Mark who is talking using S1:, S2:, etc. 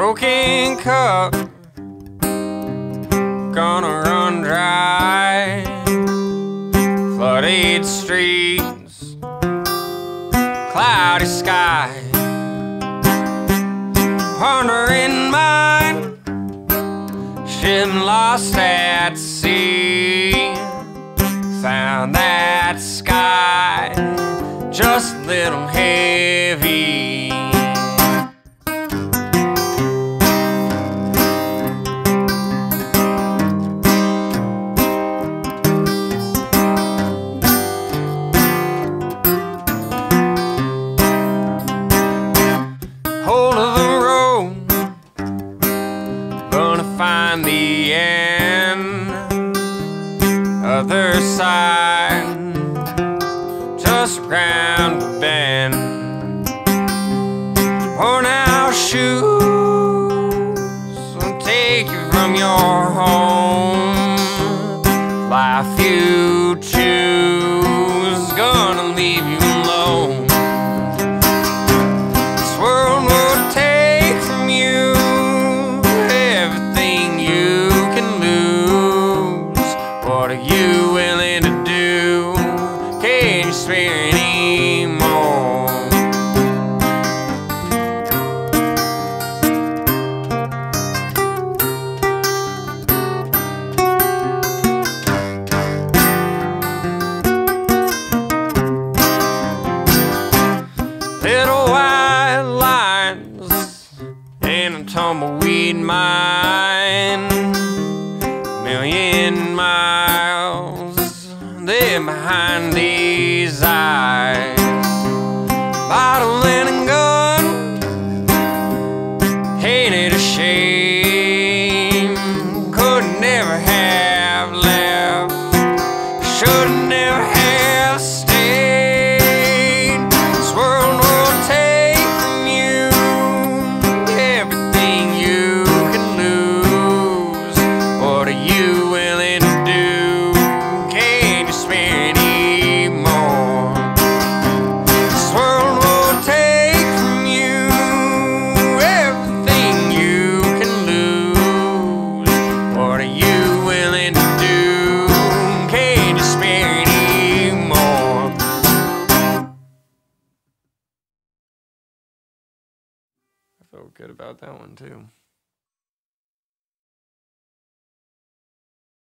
S1: broken cup gonna run dry. Flooded streets cloudy sky. Wandering mind ship lost at sea. Found that sky just a little heavy. Find the end. Other side, just round the bend. Worn out shoes will take you from your home. Life you choose tumbleweed mine. Million miles there behind these eyes. Bottle and a gun, ain't it a shame? Good about that one too.